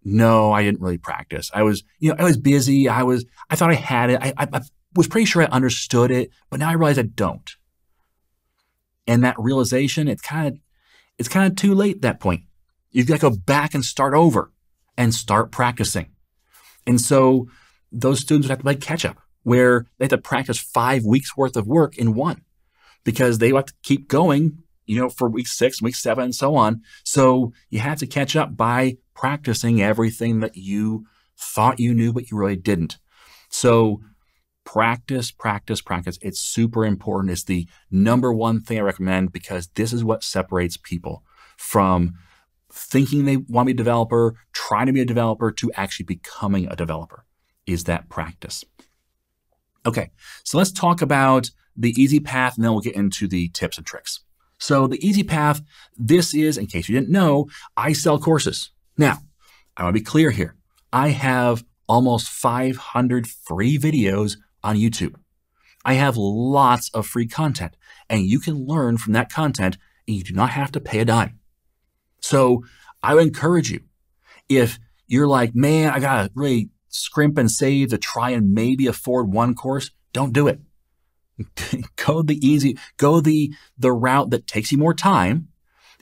A: no, I didn't really practice. I was, you know, I was busy. I was, I thought I had it. I, I, I was pretty sure I understood it, but now I realize I don't. And that realization, it's kind of, it's kind of too late at that point. You've got to go back and start over and start practicing. And so those students would have to play catch up. where they have to practice five weeks worth of work in one because they have to keep going, you know, for week six, week seven, and so on. So you have to catch up by practicing everything that you thought you knew, but you really didn't. So practice, practice, practice. It's super important. It's the number one thing I recommend because this is what separates people from thinking they want to be a developer, trying to be a developer, to actually becoming a developer is that practice. Okay, so let's talk about the easy path and then we'll get into the tips and tricks. So the easy path, this is, in case you didn't know, I sell courses. Now, I want to be clear here. I have almost 500 free videos on YouTube. I have lots of free content and you can learn from that content and you do not have to pay a dime. So I would encourage you, if you're like, man, I got to really scrimp and save to try and maybe afford one course, don't do it. go the easy, go the the route that takes you more time.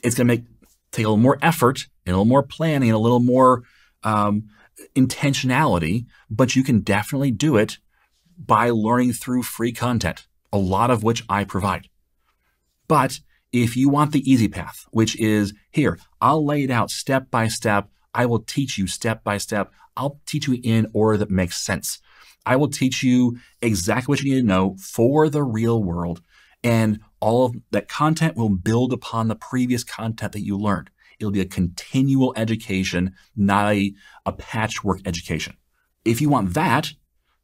A: It's going to make take a little more effort, and a little more planning, and a little more um, intentionality, but you can definitely do it by learning through free content, a lot of which I provide. But if you want the easy path, which is here, I'll lay it out step by step. I will teach you step by step. I'll teach you in order that makes sense. I will teach you exactly what you need to know for the real world. And all of that content will build upon the previous content that you learned. It'll be a continual education, not a, a patchwork education. If you want that,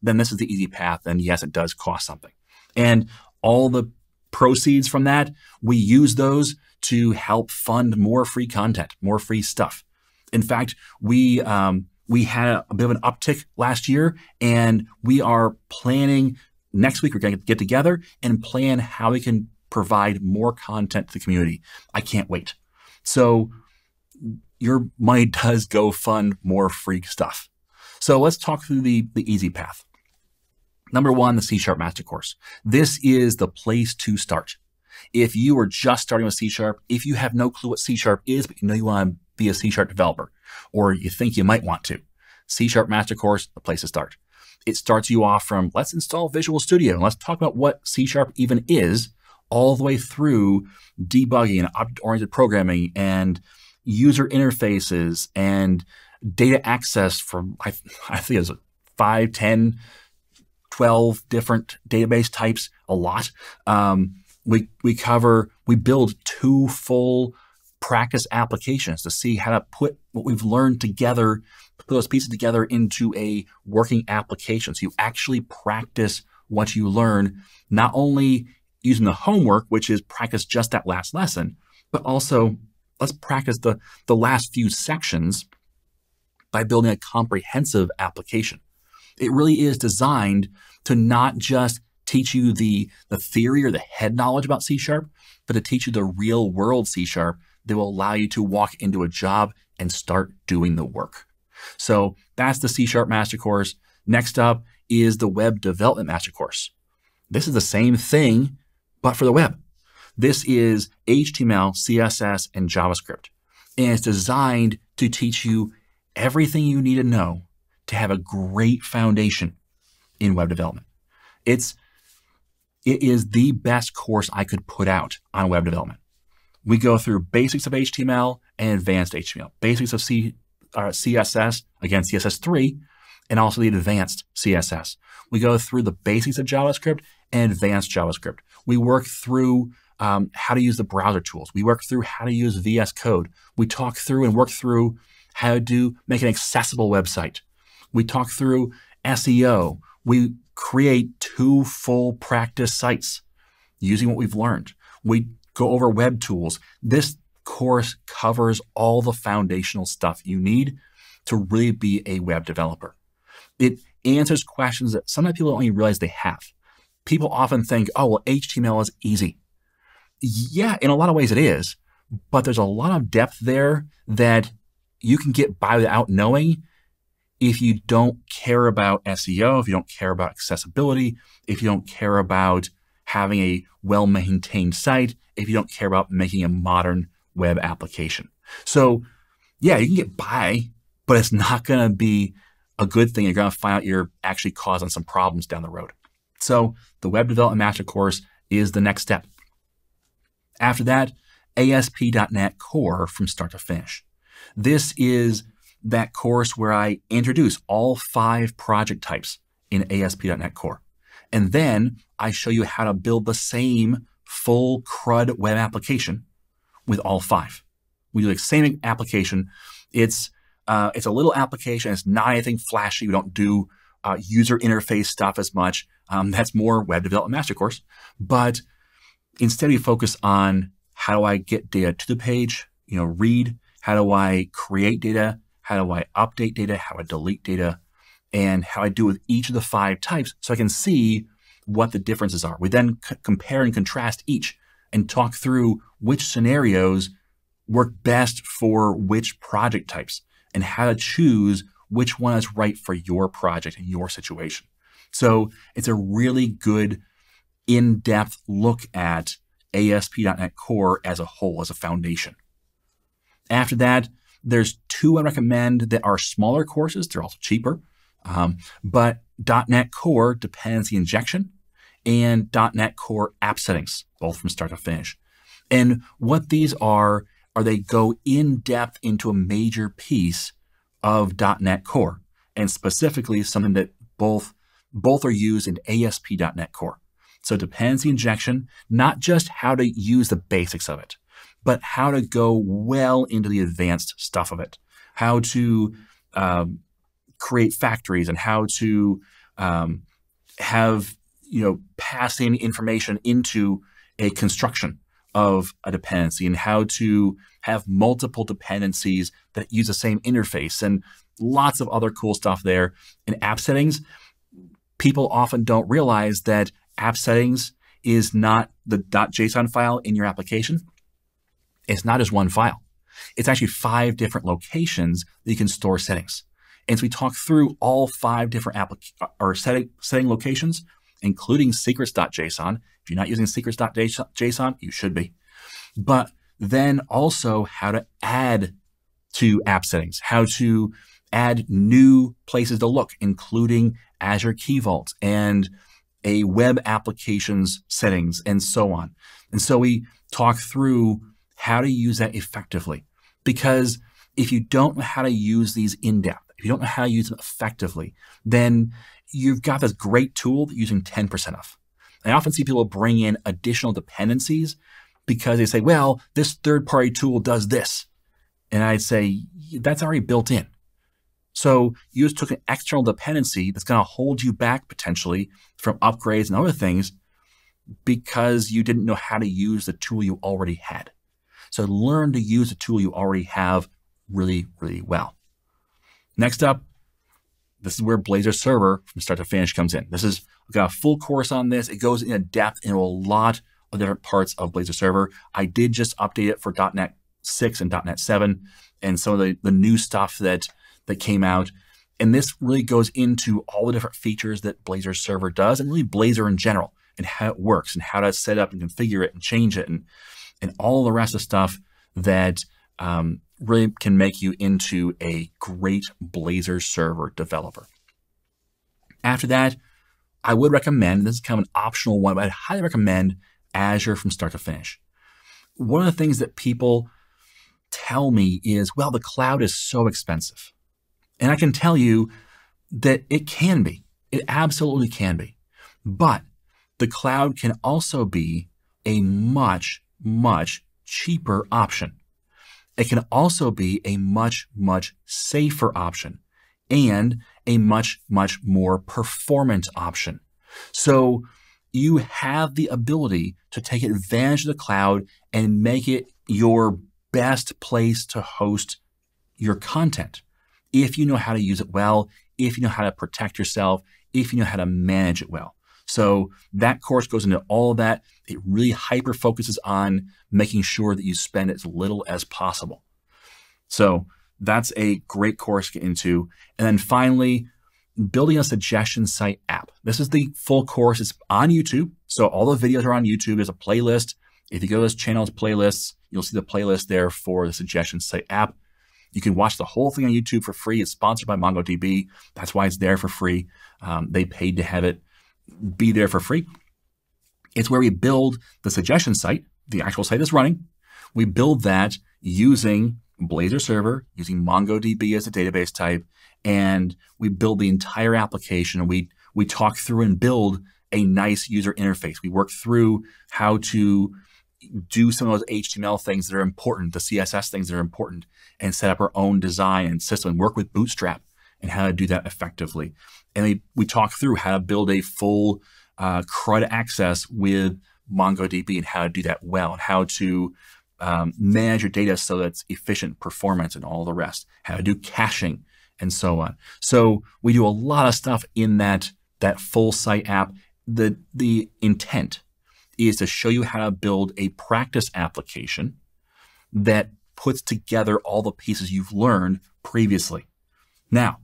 A: then this is the easy path. And yes, it does cost something. And all the proceeds from that, we use those to help fund more free content, more free stuff. In fact, we um, we had a bit of an uptick last year, and we are planning next week. We're going to get together and plan how we can provide more content to the community. I can't wait. So your money does go fund more free stuff. So let's talk through the, the easy path. Number one, the C Sharp Master Course. This is the place to start. If you are just starting with C Sharp, if you have no clue what C Sharp is, but you know you want to be a C Sharp developer, or you think you might want to, C Sharp Master Course, the place to start. It starts you off from let's install Visual Studio and let's talk about what C Sharp even is, all the way through debugging and object-oriented programming and user interfaces and data access from I, I think it's five, 10, 12 different database types, a lot. Um, we, we cover, we build two full practice applications to see how to put what we've learned together, put those pieces together into a working application. So you actually practice what you learn, not only using the homework, which is practice just that last lesson, but also let's practice the, the last few sections by building a comprehensive application. It really is designed to not just teach you the, the theory or the head knowledge about C Sharp, but to teach you the real world C Sharp that will allow you to walk into a job and start doing the work. So that's the C Sharp Master Course. Next up is the Web Development Master Course. This is the same thing, but for the web. This is HTML, CSS, and JavaScript. And it's designed to teach you everything you need to know to have a great foundation in web development. It's it is the best course I could put out on web development. We go through basics of HTML and advanced HTML, basics of C, uh, CSS, again, CSS3, and also the advanced CSS. We go through the basics of JavaScript and advanced JavaScript. We work through um, how to use the browser tools. We work through how to use VS Code. We talk through and work through how to make an accessible website. We talk through SEO. We create two full practice sites using what we've learned. We go over web tools. This course covers all the foundational stuff you need to really be a web developer. It answers questions that sometimes people don't even realize they have. People often think, oh, well, HTML is easy. Yeah, in a lot of ways it is, but there's a lot of depth there that you can get by without knowing if you don't care about SEO, if you don't care about accessibility, if you don't care about having a well maintained site, if you don't care about making a modern web application. So, yeah, you can get by, but it's not going to be a good thing. You're going to find out you're actually causing some problems down the road. So the Web Development Master Course is the next step. After that, ASP.NET Core from start to finish. This is that course where I introduce all five project types in ASP.NET Core. And then I show you how to build the same full CRUD web application with all five. We do the same application. It's uh, it's a little application. It's not anything flashy. We don't do uh, user interface stuff as much. Um, that's more web development master course. But instead, we focus on how do I get data to the page, you know, read, how do I create data, how do I update data, how I delete data, and how I do with each of the five types so I can see what the differences are. We then compare and contrast each and talk through which scenarios work best for which project types and how to choose which one is right for your project and your situation. So it's a really good in-depth look at ASP.NET Core as a whole, as a foundation. After that, there's two I recommend that are smaller courses. They're also cheaper. Um, but .NET Core dependency injection and .NET Core app settings, both from start to finish. And what these are, are they go in depth into a major piece of .NET Core, and specifically something that both both are used in ASP.NET Core. So dependency injection, not just how to use the basics of it, but how to go well into the advanced stuff of it, how to um, create factories and how to um, have you know passing information into a construction of a dependency and how to have multiple dependencies that use the same interface and lots of other cool stuff there. In app settings people often don't realize that app settings is not the .json file in your application it's not just one file. It's actually five different locations that you can store settings. And so we talk through all five different applic- uh, or setting, setting locations, including secrets.json. If you're not using secrets.json, you should be. But then also how to add to app settings, how to add new places to look, including Azure Key Vault and a web applications settings and so on. And so we talk through how to use that effectively. Because if you don't know how to use these in depth, if you don't know how to use them effectively, then you've got this great tool that you're using 10% of. I often see people bring in additional dependencies because they say, well, this third party tool does this. And I'd say, that's already built in. So you just took an external dependency that's going to hold you back potentially from upgrades and other things because you didn't know how to use the tool you already had. So learn to use a tool you already have really, really well. Next up, this is where Blazor Server from start to finish comes in. This is, we've got a full course on this. It goes into depth into a lot of different parts of Blazor Server. I did just update it for .NET 6 and .NET 7 and some of the, the new stuff that, that came out. And this really goes into all the different features that Blazor Server does and really Blazor in general and how it works and how to set up and configure it and change it and and all the rest of stuff that um, really can make you into a great Blazor server developer. After that, I would recommend, this is kind of an optional one, but I'd highly recommend Azure from start to finish. One of the things that people tell me is, well, the cloud is so expensive. And I can tell you that it can be. It absolutely can be. But the cloud can also be a much much cheaper option. It can also be a much, much safer option and a much, much more performant option. So you have the ability to take advantage of the cloud and make it your best place to host your content. If you know how to use it well, if you know how to protect yourself, if you know how to manage it well. So that course goes into all of that. It really hyper focuses on making sure that you spend as little as possible. So that's a great course to get into. And then finally, building a suggestion site app. This is the full course. It's on YouTube. So all the videos are on YouTube. There's a playlist. If you go to this channel's playlists, you'll see the playlist there for the suggestion site app. You can watch the whole thing on YouTube for free. It's sponsored by MongoDB. That's why it's there for free. Um, they paid to have it be there for free. It's where we build the suggestion site, the actual site that's running. We build that using Blazor server, using MongoDB as a database type, and we build the entire application. We we talk through and build a nice user interface. We work through how to do some of those HTML things that are important, the CSS things that are important, and set up our own design and system and work with Bootstrap and how to do that effectively. And we, we talk through how to build a full uh, CRUD access with MongoDB and how to do that well and how to um, manage your data so that it's efficient performance and all the rest, how to do caching and so on. So we do a lot of stuff in that, that full site app. The, the intent is to show you how to build a practice application that puts together all the pieces you've learned previously. Now,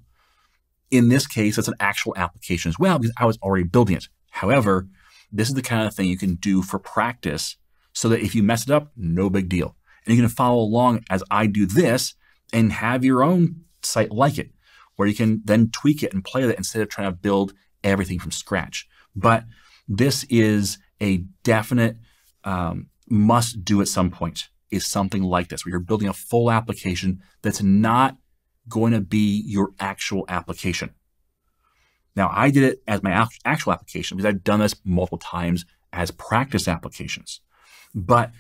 A: in this case, it's an actual application as well because I was already building it. However, this is the kind of thing you can do for practice so that if you mess it up, no big deal. And you can follow along as I do this and have your own site like it, where you can then tweak it and play with it instead of trying to build everything from scratch. But this is a definite um, must do at some point is something like this, where you're building a full application that's not going to be your actual application. Now, I did it as my actual application because I've done this multiple times as practice applications. But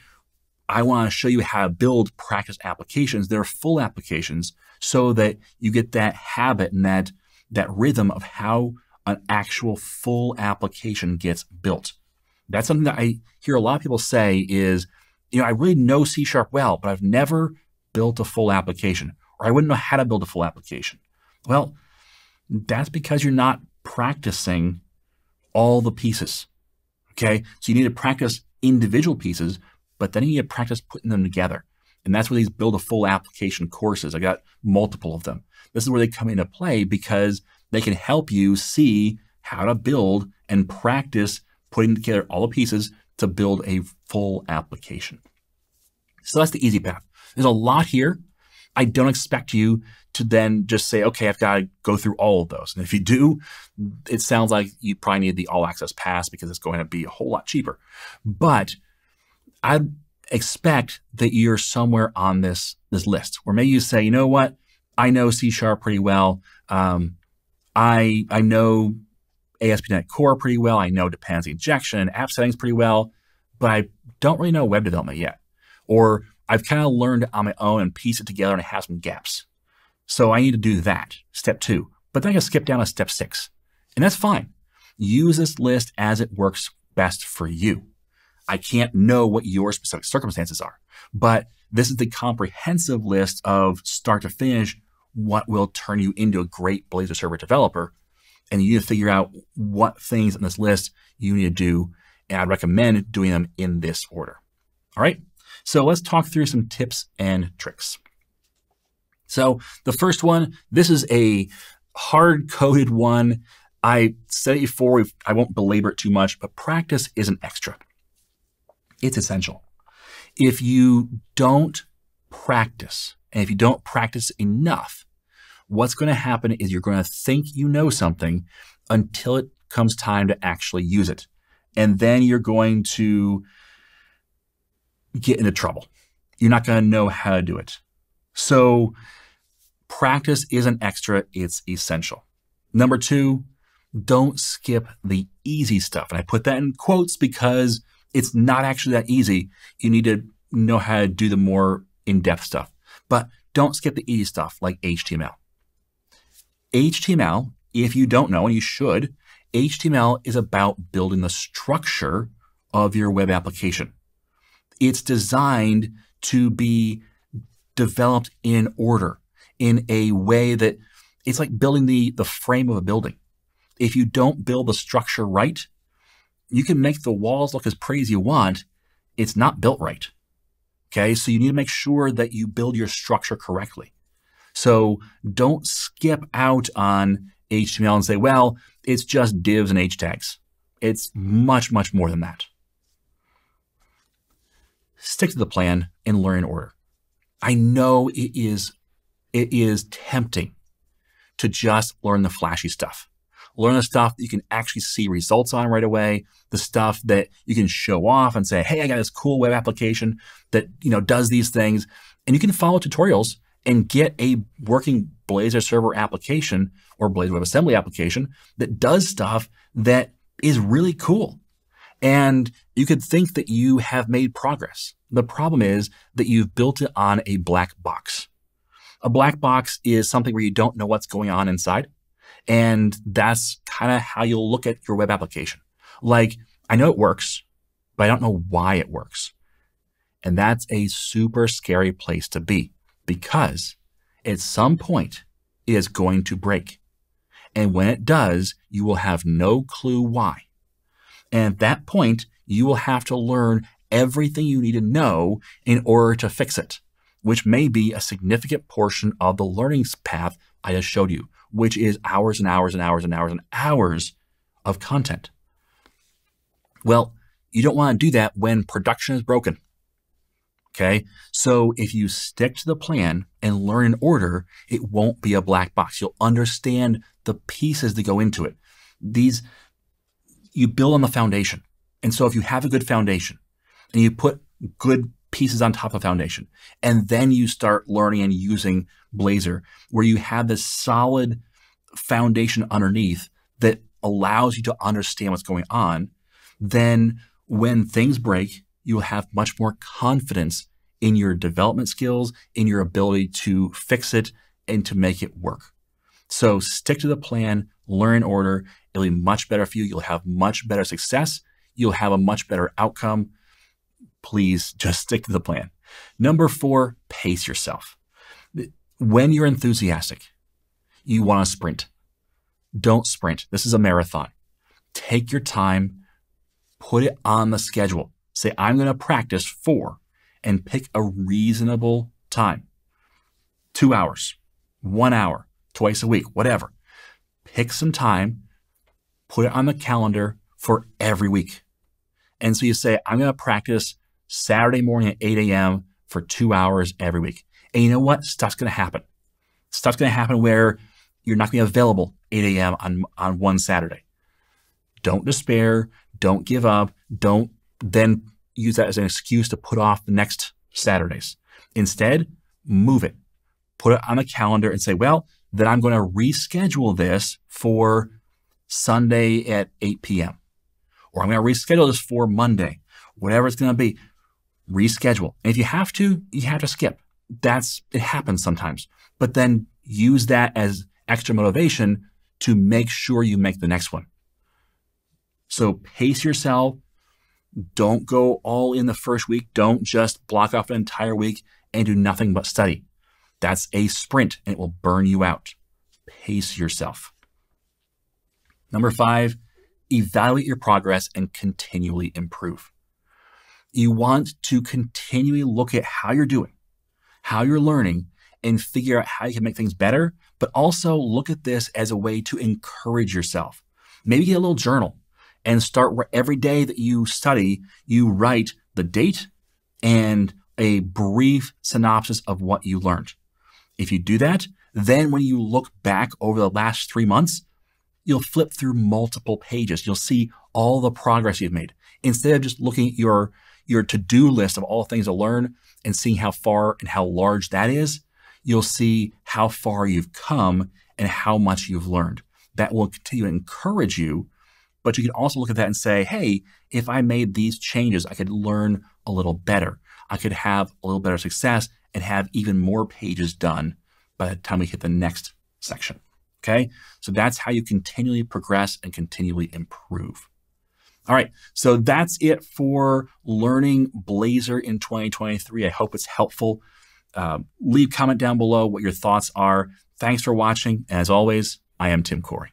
A: I want to show you how to build practice applications that are full applications so that you get that habit and that, that rhythm of how an actual full application gets built. That's something that I hear a lot of people say is, you know, I really know C Sharp well, but I've never built a full application, or I wouldn't know how to build a full application. Well, that's because you're not practicing all the pieces. Okay. So you need to practice individual pieces, but then you need to practice putting them together. And that's where these build a full application courses. I got multiple of them. This is where they come into play because they can help you see how to build and practice putting together all the pieces to build a full application. So that's the easy path. There's a lot here. I don't expect you to then just say, okay, I've got to go through all of those. And if you do, it sounds like you probably need the all access pass because it's going to be a whole lot cheaper. But I expect that you're somewhere on this, this list where maybe you say, you know what? I know C sharp pretty well. Um, I, I know ASP.NET Core pretty well. I know dependency injection app settings pretty well, but I don't really know web development yet. Or I've kind of learned on my own and piece it together and I have some gaps. So I need to do that, step two. But then I can skip down to step six. And that's fine. Use this list as it works best for you. I can't know what your specific circumstances are, but this is the comprehensive list of start to finish what will turn you into a great Blazor server developer and you need to figure out what things on this list you need to do. And I'd recommend doing them in this order. All right. So let's talk through some tips and tricks. So the first one, this is a hard coded one. I said it before, I won't belabor it too much, but practice is an extra. It's essential. If you don't practice, and if you don't practice enough, what's going to happen is you're going to think you know something until it comes time to actually use it. And then you're going to get into trouble. You're not going to know how to do it. So practice isn't extra, it's essential. Number two, don't skip the easy stuff. And I put that in quotes because it's not actually that easy. You need to know how to do the more in depth stuff. But don't skip the easy stuff like HTML. HTML, if you don't know, and you should, HTML is about building the structure of your web application. It's designed to be developed in order in a way that it's like building the, the frame of a building. If you don't build the structure right, you can make the walls look as pretty as you want. It's not built right. Okay, so you need to make sure that you build your structure correctly. So don't skip out on HTML and say, well, it's just divs and h tags. It's much, much more than that. Stick to the plan and learn in order. I know it is it is tempting to just learn the flashy stuff. Learn the stuff that you can actually see results on right away, the stuff that you can show off and say, hey, I got this cool web application that, you know, does these things. And you can follow tutorials and get a working Blazor server application or Blazor WebAssembly application that does stuff that is really cool. And you could think that you have made progress. The problem is that you've built it on a black box. A black box is something where you don't know what's going on inside. And that's kind of how you'll look at your web application. Like, I know it works, but I don't know why it works. And that's a super scary place to be because at some point it is going to break. And when it does, you will have no clue why. And at that point, you will have to learn everything you need to know in order to fix it which may be a significant portion of the learning path I just showed you, which is hours and hours and hours and hours and hours of content. Well, you don't want to do that when production is broken. Okay. So if you stick to the plan and learn in order, it won't be a black box. You'll understand the pieces that go into it. These, you build on the foundation. And so if you have a good foundation and you put good pieces on top of foundation. And then you start learning and using Blazor where you have this solid foundation underneath that allows you to understand what's going on. Then when things break, you'll have much more confidence in your development skills, in your ability to fix it and to make it work. So stick to the plan, learn order. It'll be much better for you. You'll have much better success. You'll have a much better outcome please just stick to the plan. Number four, pace yourself. When you're enthusiastic, you want to sprint. Don't sprint. This is a marathon. Take your time, put it on the schedule. Say, I'm going to practice four and pick a reasonable time. Two hours, one hour, twice a week, whatever. Pick some time, put it on the calendar for every week. And so you say, I'm going to practice Saturday morning at 8 a.m. for two hours every week. And you know what? Stuff's going to happen. Stuff's going to happen where you're not going to be available 8 a.m. on, on one Saturday. Don't despair. Don't give up. Don't then use that as an excuse to put off the next Saturdays. Instead, move it. Put it on the calendar and say, well, then I'm going to reschedule this for Sunday at 8 p.m. Or I'm going to reschedule this for Monday, whatever it's going to be reschedule. And if you have to, you have to skip. That's, it happens sometimes. But then use that as extra motivation to make sure you make the next one. So pace yourself. Don't go all in the first week. Don't just block off an entire week and do nothing but study. That's a sprint and it will burn you out. Pace yourself. Number five, evaluate your progress and continually improve. You want to continually look at how you're doing, how you're learning, and figure out how you can make things better, but also look at this as a way to encourage yourself. Maybe get a little journal and start where every day that you study, you write the date and a brief synopsis of what you learned. If you do that, then when you look back over the last three months, you'll flip through multiple pages. You'll see all the progress you've made. Instead of just looking at your your to-do list of all things to learn and seeing how far and how large that is, you'll see how far you've come and how much you've learned. That will continue to encourage you, but you can also look at that and say, hey, if I made these changes, I could learn a little better. I could have a little better success and have even more pages done by the time we hit the next section. Okay. So that's how you continually progress and continually improve. All right, so that's it for learning Blazor in 2023. I hope it's helpful. Uh, leave comment down below what your thoughts are. Thanks for watching. As always, I am Tim Corey.